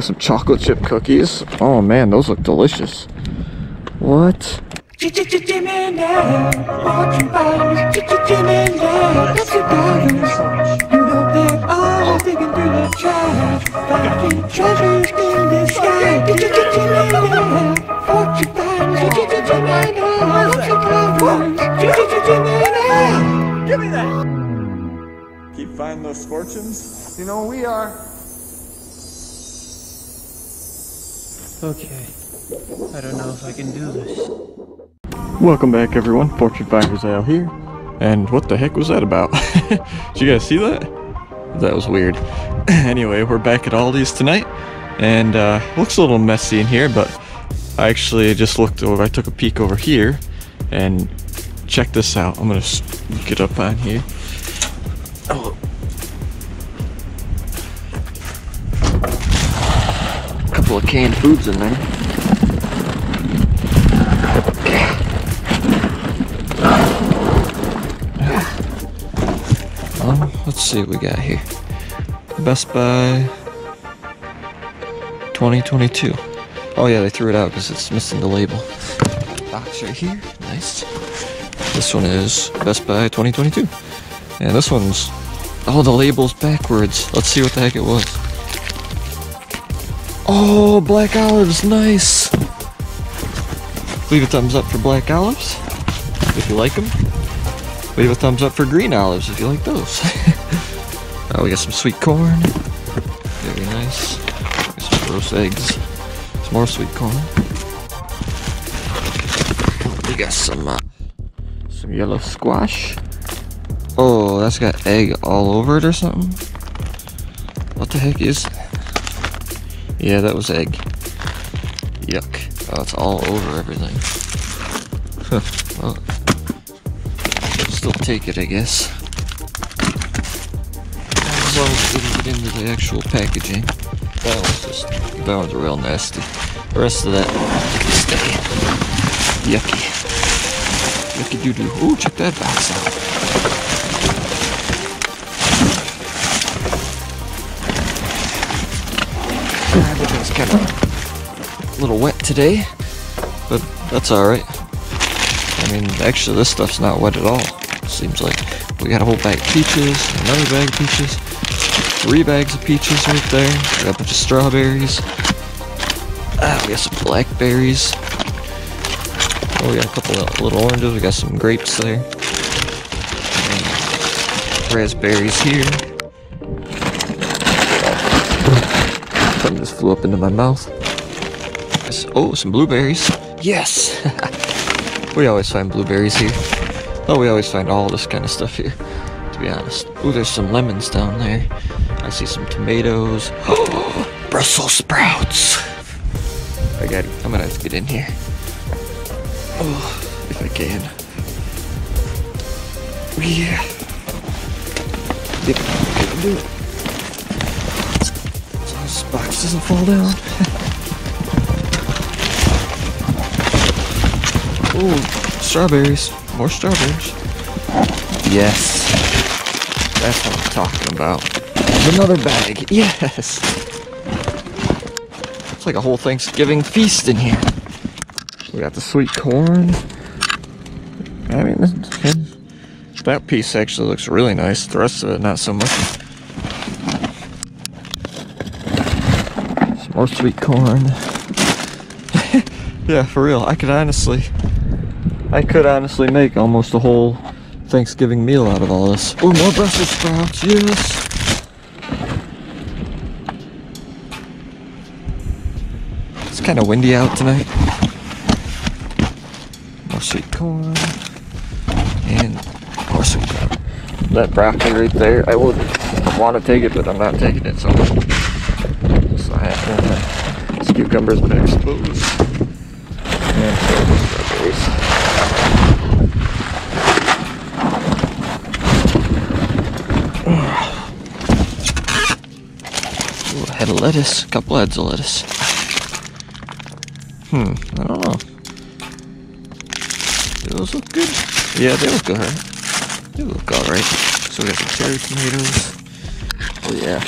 Got some chocolate chip cookies. Oh man, those look delicious. What? Give me that! Keep finding those fortunes. You know we are. Okay. I don't know if I can do this. Welcome back everyone, Fortune Finders Al here. And what the heck was that about? Did you guys see that? That was weird. anyway, we're back at Aldi's tonight. And uh, looks a little messy in here, but I actually just looked over, I took a peek over here and check this out. I'm gonna get up on here. Oh. Couple of canned foods in there. Um, let's see what we got here. Best By 2022. Oh yeah, they threw it out because it's missing the label. Box right here, nice. This one is Best By 2022. And this one's, oh the label's backwards. Let's see what the heck it was. Oh, black olives, nice. Leave a thumbs up for black olives if you like them. Leave a thumbs up for green olives if you like those. oh, we got some sweet corn. Very nice. Some roast eggs. Some more sweet corn. We got some uh, some yellow squash. Oh, that's got egg all over it or something. What the heck is? Yeah, that was egg. Yuck. Oh, it's all over everything. well, still take it, I guess. As long as it didn't get into the actual packaging. That was just, that was real nasty. The rest of that, stay. Yucky. Yucky doo doo. Ooh, check that box out. Everything's kind of a little wet today, but that's alright. I mean, actually, this stuff's not wet at all. Seems like we got a whole bag of peaches, another bag of peaches, three bags of peaches right there. Got a bunch of strawberries. Ah, we got some blackberries. Oh, we got a couple of little oranges. We got some grapes there. Raspberries here. Something just flew up into my mouth. Oh, some blueberries. Yes! we always find blueberries here. Oh, we always find all this kind of stuff here, to be honest. Oh, there's some lemons down there. I see some tomatoes. Oh, Brussels sprouts! I got I'm gonna have to get in here. Oh, if I can. Yeah. Yep, I can do it. Box doesn't fall down. oh, strawberries. More strawberries. Yes. That's what I'm talking about. Another bag. Yes. It's like a whole Thanksgiving feast in here. We got the sweet corn. I mean, that piece actually looks really nice. The rest of it, not so much. More sweet corn. yeah, for real. I could honestly, I could honestly make almost a whole Thanksgiving meal out of all this. Oh, more Brussels sprouts. Yes. It's kind of windy out tonight. More sweet corn. And more sweet corn. That broccoli right there, I would want to take it, but I'm not taking it. So I have to. These cucumbers been exposed. And strawberries. Ooh, head of lettuce, a couple heads of lettuce. Hmm, I don't know. Do those look good? Yeah, they look alright. They look alright. So we got some cherry tomatoes. Oh yeah.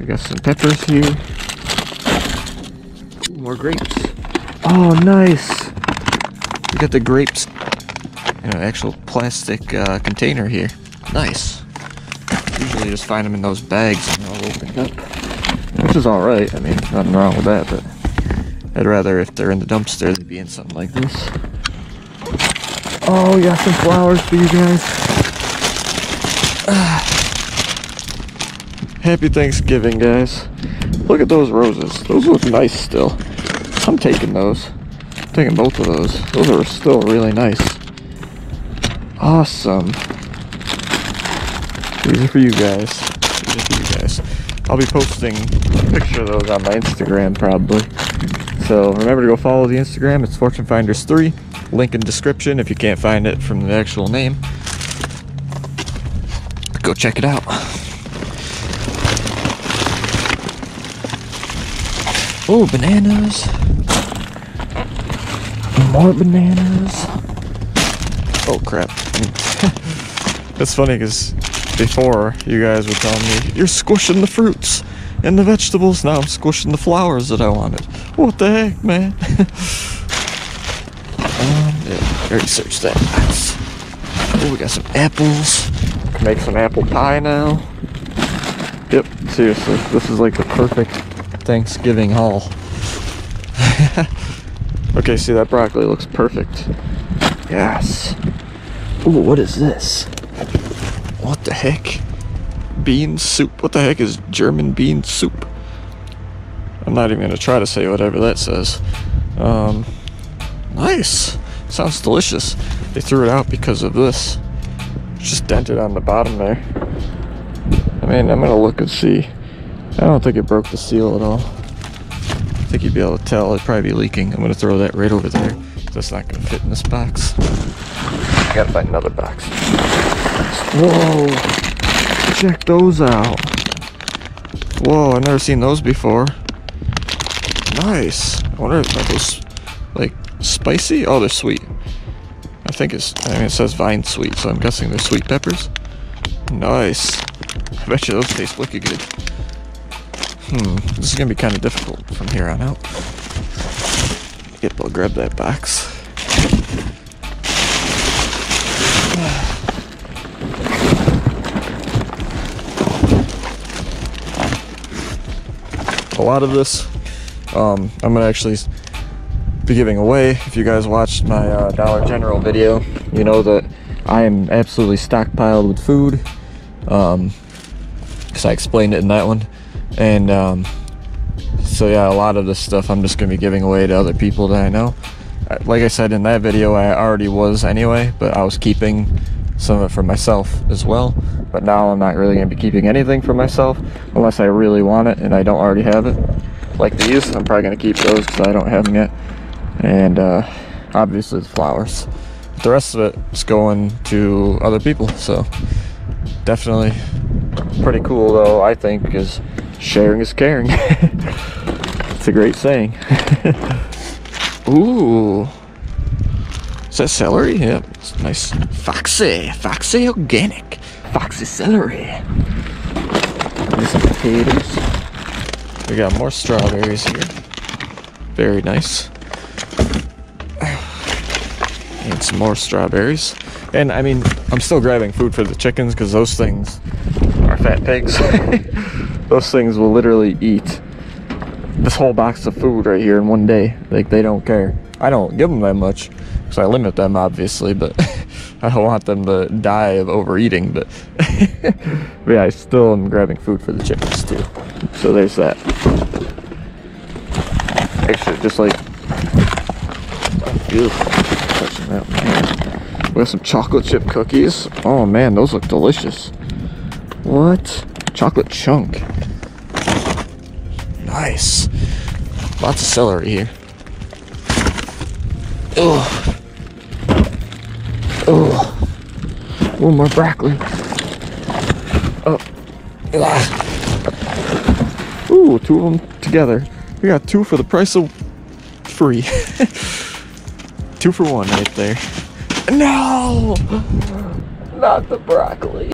We got some peppers here. More grapes. Oh, nice. We got the grapes in an actual plastic uh, container here. Nice. Usually just find them in those bags and they're all opened up. Which is alright. I mean, nothing wrong with that, but I'd rather if they're in the dumpster, they'd be in something like this. Oh, we got some flowers for you guys. Happy Thanksgiving, guys. Look at those roses. Those look nice still. I'm taking those. I'm taking both of those. Those are still really nice. Awesome. These are for you guys. These are for you guys. I'll be posting a picture of those on my Instagram probably. So remember to go follow the Instagram. It's Fortune Finders 3. Link in description if you can't find it from the actual name. Go check it out. Oh, bananas. More bananas. Oh, crap. That's funny because before you guys were telling me, you're squishing the fruits and the vegetables. Now I'm squishing the flowers that I wanted. What the heck, man? um, yeah, already searched that. Nice. Oh, we got some apples. Make some apple pie now. Yep, seriously, this is like the perfect Thanksgiving haul. okay, see that broccoli looks perfect. Yes. Ooh, what is this? What the heck? Bean soup. What the heck is German bean soup? I'm not even gonna try to say whatever that says. Um, nice. Sounds delicious. They threw it out because of this. Just dented on the bottom there. I mean, I'm gonna look and see. I don't think it broke the seal at all. I think you'd be able to tell. It'd probably be leaking. I'm gonna throw that right over there. That's not gonna fit in this box. I gotta find another box. Whoa! Check those out. Whoa, I've never seen those before. Nice. I wonder if those like spicy? Oh, they're sweet. I think it's. I mean, it says vine sweet, so I'm guessing they're sweet peppers. Nice. I bet you those taste wicked good. Hmm, this is gonna be kind of difficult from here on out. Yep, I'll grab that box. A lot of this, um, I'm gonna actually be giving away. If you guys watched my uh, Dollar General video, you know that I am absolutely stockpiled with food. Um, because I explained it in that one. And um, so yeah, a lot of this stuff I'm just gonna be giving away to other people that I know. Like I said in that video, I already was anyway, but I was keeping some of it for myself as well. But now I'm not really gonna be keeping anything for myself unless I really want it and I don't already have it. Like these, I'm probably gonna keep those because I don't have them yet. And uh, obviously the flowers. The rest of it is going to other people, so definitely pretty cool though i think because sharing is caring. It's a great saying. Ooh. Is that celery? Yep. It's nice foxy. Foxy organic. Foxy celery. There's some potatoes. We got more strawberries here. Very nice. And some more strawberries. And i mean i'm still grabbing food for the chickens because those things are fat pigs. Those things will literally eat this whole box of food right here in one day. Like they don't care. I don't give them that much because I limit them obviously, but I don't want them to die of overeating. But, but yeah, I still am grabbing food for the chickens too. So there's that. Actually, just like. We have some chocolate chip cookies. Oh man, those look delicious. What? Chocolate chunk. Nice. Lots of celery here. Ugh. Ugh. Oh, more broccoli. Oh. Ugh. Ooh, two of them together. We got two for the price of free. two for one right there. No! Not the broccoli.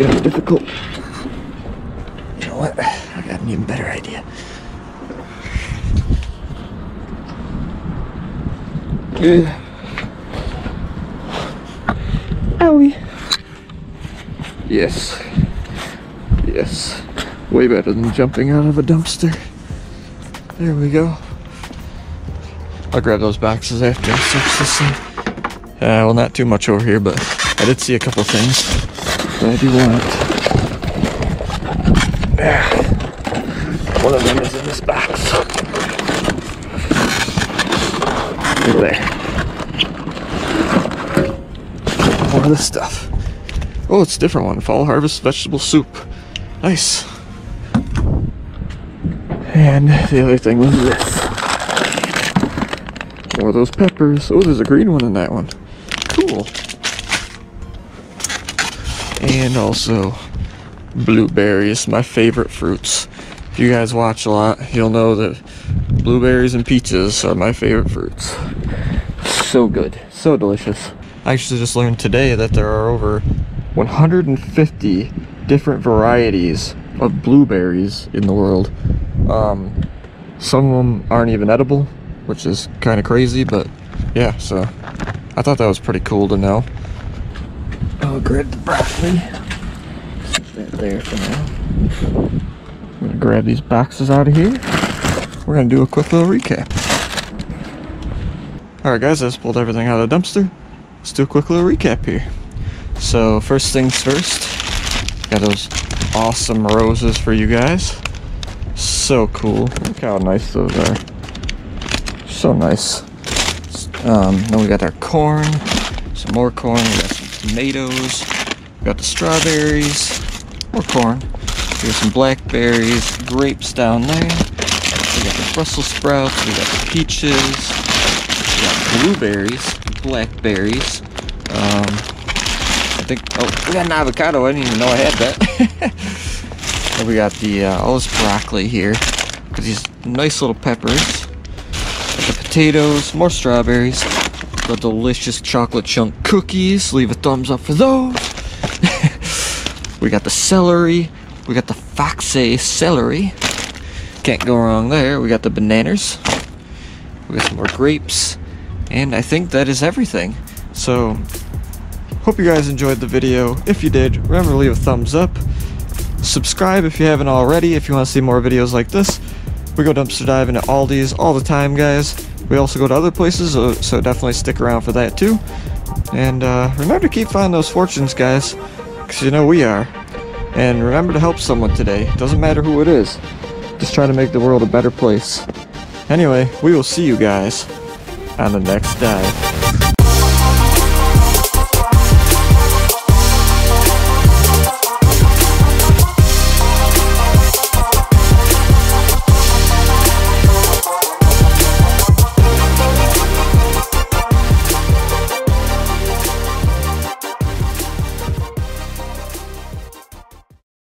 Gonna be difficult. You know what? I got an even better idea. Yeah. Owie. Yes. Yes. Way better than jumping out of a dumpster. There we go. I'll grab those boxes after I search this thing. Uh, well, not too much over here, but I did see a couple things I do want. One of them is in this box. There. All this stuff. Oh, it's a different one. Fall Harvest Vegetable Soup. Nice. And the other thing was this. More of those peppers. Oh, there's a green one in that one. And also blueberries, my favorite fruits. If you guys watch a lot, you'll know that blueberries and peaches are my favorite fruits. So good. So delicious. I actually just learned today that there are over 150 different varieties of blueberries in the world. Um, some of them aren't even edible, which is kind of crazy, but yeah, so I thought that was pretty cool to know. I'll grab the broccoli. There for now. I'm gonna grab these boxes out of here. We're gonna do a quick little recap. Alright guys, I just pulled everything out of the dumpster. Let's do a quick little recap here. So first things first, got those awesome roses for you guys. So cool. Look how nice those are. So nice. Um, then we got our corn, some more corn, we got some tomatoes, we got the strawberries, more corn, we got some blackberries, grapes down there, we got the Brussels sprouts, we got the peaches, we got blueberries, blackberries, um, I think, oh, we got an avocado, I didn't even know I had that. we got the, uh, all this broccoli here, got these nice little peppers, got the potatoes, more strawberries, the delicious chocolate chunk cookies, leave a thumbs up for those. We got the celery, we got the Foxy celery, can't go wrong there, we got the bananas, we got some more grapes, and I think that is everything. So, hope you guys enjoyed the video. If you did, remember to leave a thumbs up. Subscribe if you haven't already, if you want to see more videos like this. We go dumpster diving at Aldi's all the time, guys. We also go to other places, so, so definitely stick around for that too. And uh, remember to keep finding those fortunes, guys, because you know we are. And remember to help someone today. Doesn't matter who it is. Just try to make the world a better place. Anyway, we will see you guys on the next dive.